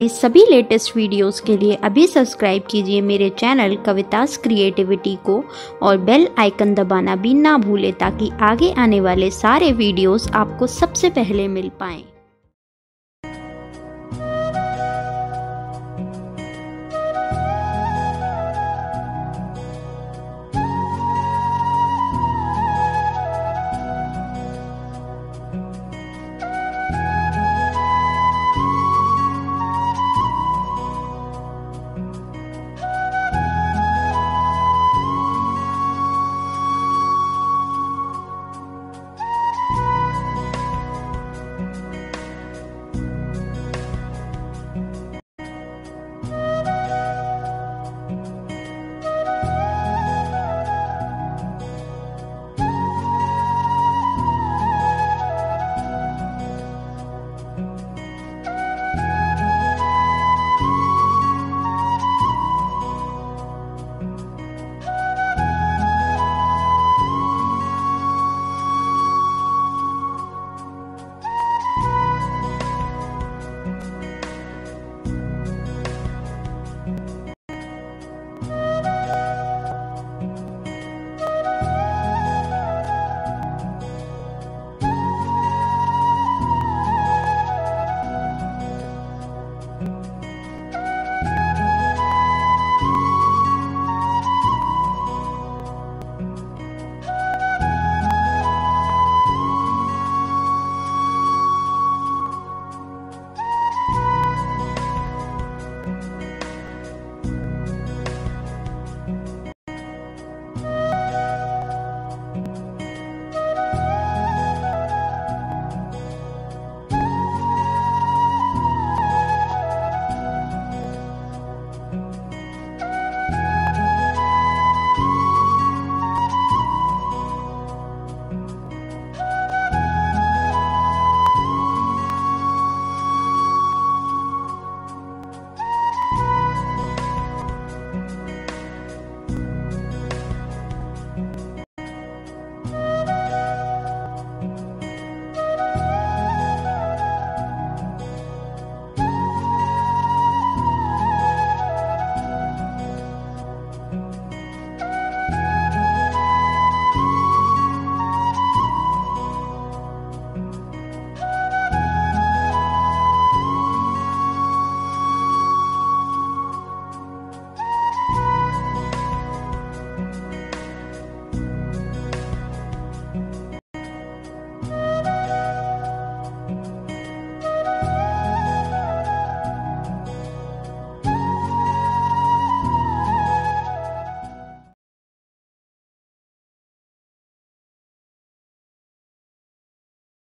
इस सभी latest videos के लिए अभी सब्सक्राइब कीजिए मेरे चैनल कवितास क्रिएटिविटी को और बेल आइकन दबाना भी ना भूलें ताकि आगे आने वाले सारे वीडियोस आपको सबसे पहले मिल पाएँ।